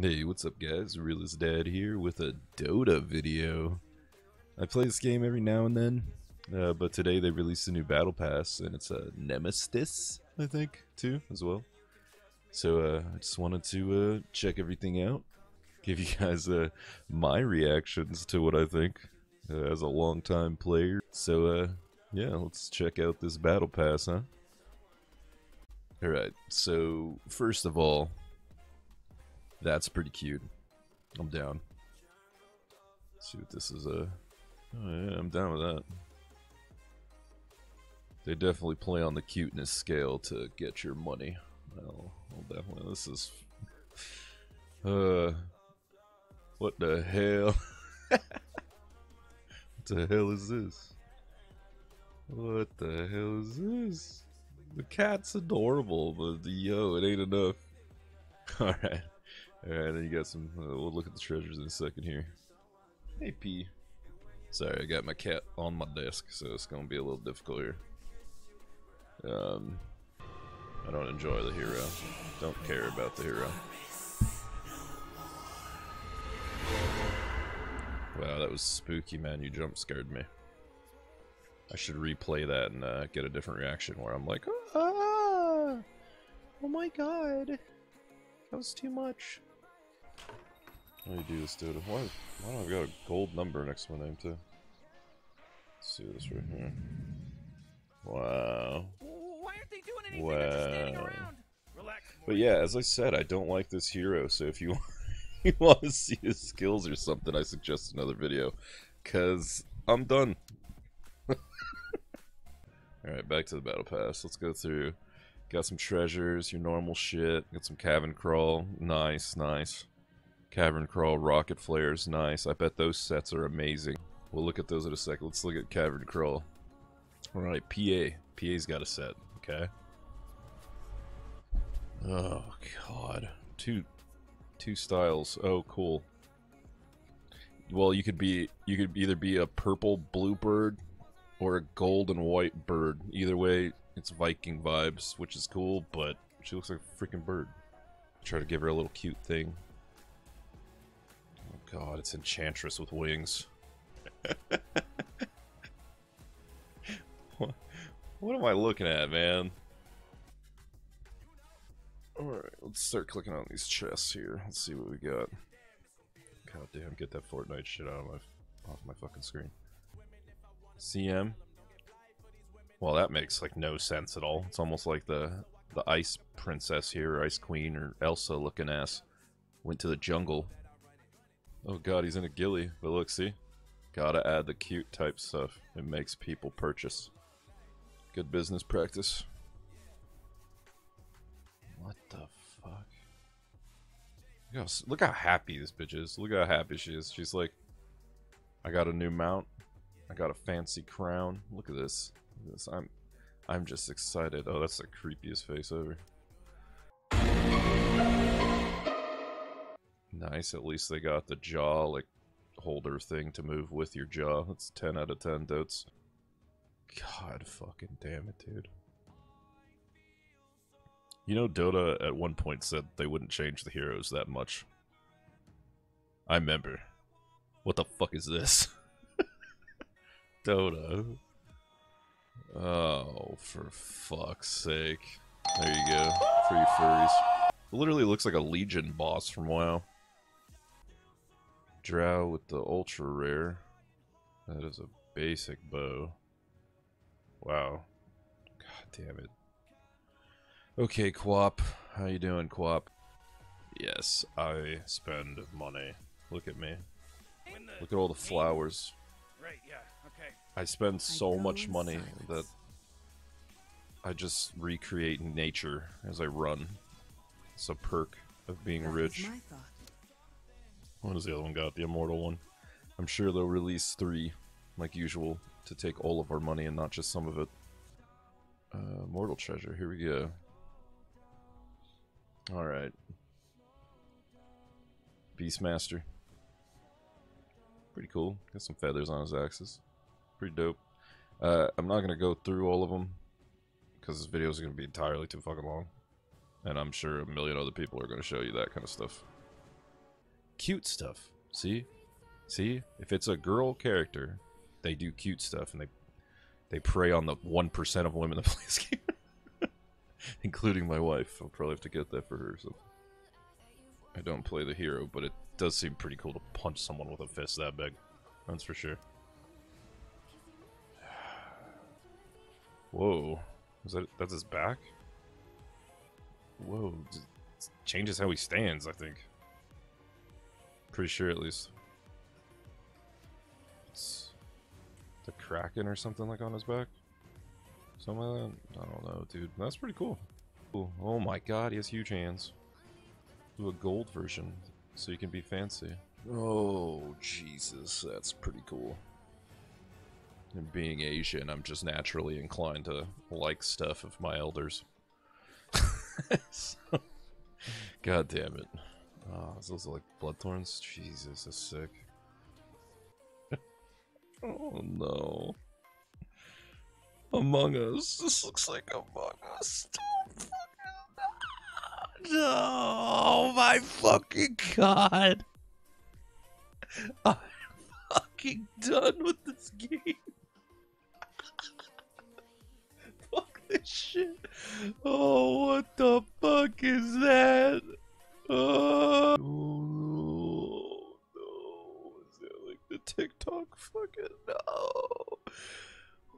Hey, what's up guys? Realest Dad here with a Dota video. I play this game every now and then, uh, but today they released a new battle pass and it's a Nemestice, I think, too, as well. So uh, I just wanted to uh, check everything out, give you guys uh, my reactions to what I think uh, as a long-time player. So yeah, let's check out this battle pass, huh? Alright, so first of all, that's pretty cute. I'm down. Let's see what this is. Uh, oh yeah, I'm down with that. They definitely play on the cuteness scale to get your money. Well, well definitely. This is. Uh, what the hell? what the hell is this? What the hell is this? The cat's adorable, but yo, it ain't enough. All right. Alright, then you got some. Uh, we'll look at the treasures in a second here. Hey, P. Sorry, I got my cat on my desk, so it's gonna be a little difficult here. Um, I don't enjoy the hero. Don't care about the hero. Wow, that was spooky, man. You jump scared me. I should replay that and uh, get a different reaction where I'm like, ah, oh my god, that was too much. How do you do this, dude? Why, why do I got a gold number next to my name, too? Let's see this right here. Wow. Why aren't they doing anything? They're just standing Wow. around. Relax. But yeah, as I said, I don't like this hero, so if you, you want to see his skills or something, I suggest another video. Because I'm done. Alright, back to the battle pass. Let's go through. Got some treasures, your normal shit. Got some cavern crawl. Nice, nice. Cavern crawl, rocket flares, nice. I bet those sets are amazing. We'll look at those in a second. Let's look at cavern crawl. Alright, PA. PA's got a set, okay? Oh god. Two two styles. Oh cool. Well you could be you could either be a purple blue bird or a gold and white bird. Either way, it's Viking vibes, which is cool, but she looks like a freaking bird. Try to give her a little cute thing. God, it's Enchantress with wings. what, what am I looking at, man? Alright, let's start clicking on these chests here. Let's see what we got. God damn, get that Fortnite shit out of my off my fucking screen. CM. Well, that makes like no sense at all. It's almost like the the ice princess here, ice queen, or Elsa looking ass went to the jungle. Oh god, he's in a ghillie. But look, see? Gotta add the cute type stuff. It makes people purchase. Good business practice. What the fuck? Look how, look how happy this bitch is. Look how happy she is. She's like, I got a new mount. I got a fancy crown. Look at this. Look at this. I'm, I'm just excited. Oh, that's the creepiest face ever. Nice. At least they got the jaw like holder thing to move with your jaw. That's 10 out of 10 dotes. God fucking damn it, dude. You know, Dota at one point said they wouldn't change the heroes that much. I remember. What the fuck is this? Dota. Oh, for fuck's sake. There you go. You furries. It literally looks like a Legion boss from WoW. Drow with the ultra rare. That is a basic bow. Wow. God damn it. Okay, Quap. How you doing, Quap? Yes, I spend money. Look at me. Look at all the flowers. Right. Yeah. Okay. I spend so go much in money that. I just recreate nature as I run. It's a perk of being That was rich. What does the other one got? The immortal one. I'm sure they'll release three, like usual, to take all of our money and not just some of it. Uh, mortal treasure. Here we go. All right. Beastmaster. Pretty cool. Got some feathers on his axes. Pretty dope. Uh, I'm not gonna go through all of them because this video is gonna be entirely too fucking long, and I'm sure a million other people are gonna show you that kind of stuff. Cute stuff. See? See? If it's a girl character, they do cute stuff and they they prey on the 1% of women that play this game. Including my wife. I'll probably have to get that for her. So I don't play the hero, but it does seem pretty cool to punch someone with a fist that big. That's for sure. Whoa. Is that that's his back? Whoa. d- Changes how he stands, I think. Pretty sure at least. It's the Kraken or something like on his back. Something like that. I don't know, dude. That's pretty cool. Cool. Oh my god, he has huge hands. Do a gold version so you can be fancy. Oh, Jesus, that's pretty cool. And being Asian, I'm just naturally inclined to like stuff of my elders. So- God damn it. Ah, oh, those are like blood thorns? Jesus, that's sick. oh no. Among Us. This looks like Among Us. Oh my fucking god. I'm fucking done with this game. Fuck this shit. Oh, what the fuck is that? Oh, no, no. Is like the TikTok fucking no?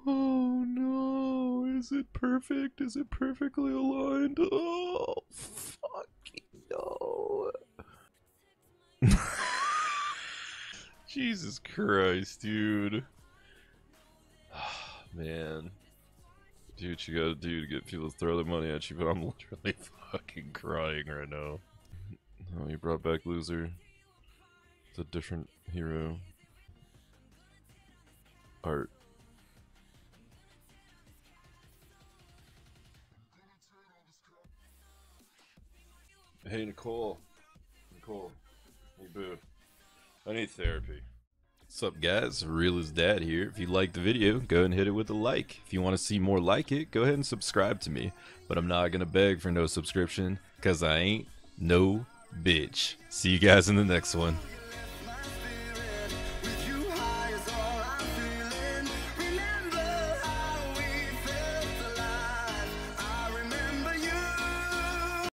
Oh no, is it perfect? Is it perfectly aligned? Oh, fucking no. Jesus Christ, dude. Man. Do what you gotta do to get people to throw their money at you, but I'm literally fucking crying right now. You brought back Loser. It's a different hero. Art. Hey, Nicole. Nicole. Hey, boo. I need therapy. What's up, guys? Realest Dad here. If you liked the video, go and hit it with a like. If you want to see more like it, go ahead and subscribe to me. But I'm not gonna beg for no subscription, cause I ain't no bitch. See you guys in the next one.